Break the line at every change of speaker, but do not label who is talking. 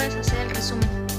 puedes hacer el resumen.